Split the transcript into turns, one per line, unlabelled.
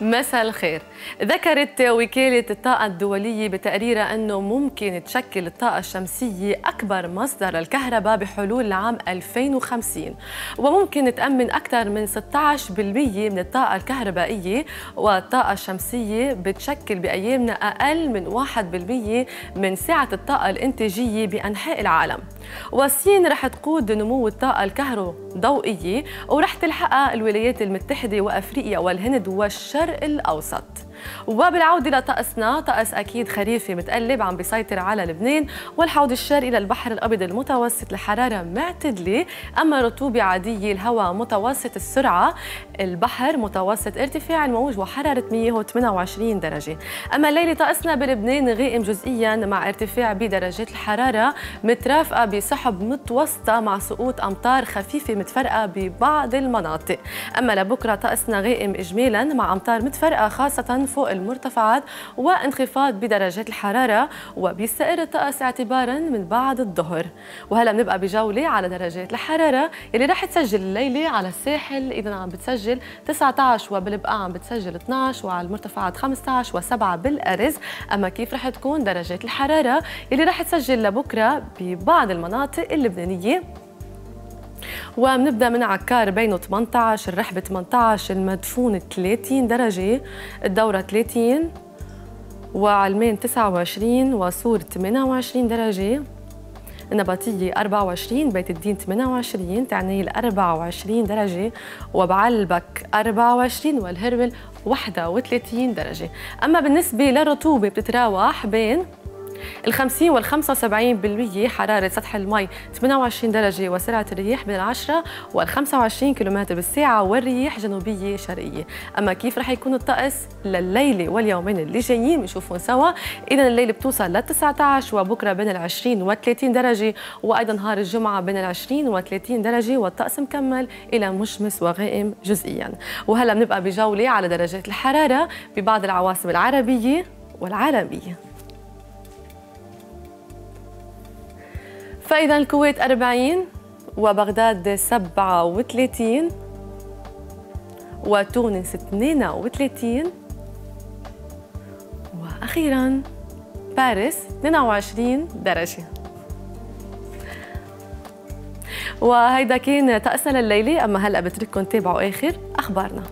مساء الخير. ذكرت وكالة الطاقة الدولية بتقريرها أنه ممكن تشكل الطاقة الشمسية أكبر مصدر للكهرباء بحلول العام 2050 وممكن تأمن أكثر من 16% من الطاقة الكهربائية والطاقة الشمسية بتشكل بأيامنا أقل من 1% من سعة الطاقة الإنتاجية بأنحاء العالم. والصين رح تقود نمو الطاقة الكهروضوئية ورح تلحقها الولايات المتحدة وأفريقيا والهند والشرق الأوسط. وبالعودة لطقسنا طقس أكيد خريفي متقلب عم بيسيطر على لبنان والحوض الشرقي للبحر الأبيض المتوسط الحرارة معتدلة. أما رطوبة عادية الهواء متوسط السرعة البحر متوسط ارتفاع الموج وحرارة 128 درجة. أما الليلة طقسنا بلبنان غائم جزئيا مع ارتفاع بدرجات الحرارة مترافقة بسحب متوسطة مع سقوط أمطار خفيفة متفرقة ببعض المناطق. أما لبكرة طقسنا غائم إجمالا مع أمطار متفرقة خاصة فوق المرتفعات وانخفاض بدرجات الحرارة وبيستقر الطقس اعتبارا من بعد الظهر. وهلا بنبقى بجولة على درجات الحرارة اللي رح تسجل الليلة على الساحل. إذا عم بتسجل 19 وبالبقاع عم بتسجل 12 وعلى المرتفعات 15 و7 بالأرز. أما كيف رح تكون درجات الحرارة اللي رح تسجل لبكرة ببعض المناطق. اللبنانية. وبنبدا من عكار بينه 18 الرحبة 18 المدفون 30 درجة الدورة 30 وعلمان 29 وصور 28 درجة. النباتية 24 بيت الدين 28 تعنيل 24 درجة وبعلبك 24 والهرول 31 درجة. أما بالنسبة للرطوبة بتتراوح بين ال 50 وال 75% حرارة سطح المي 28 درجة وسرعة الرياح بين 10 وال 25 كم بالساعة والرياح جنوبية شرقية. أما كيف رح يكون الطقس؟ لليلة واليومين اللي جايين بنشوفهم سوا. إذا الليلة بتوصل لل 19 وبكرة بين ال 20 و 30 درجة وأيضا نهار الجمعة بين ال 20 و 30 درجة والطقس مكمل إلى مشمس وغائم جزئيا. وهلا بنبقى بجولة على درجات الحرارة ببعض العواصم العربية والعالمية. فإذا الكويت 40 وبغداد 37 وتونس 32 وأخيرا باريس 22 درجة. وهيدا كان طقسنا لليلة أما هلأ بترككم تابعوا آخر أخبارنا.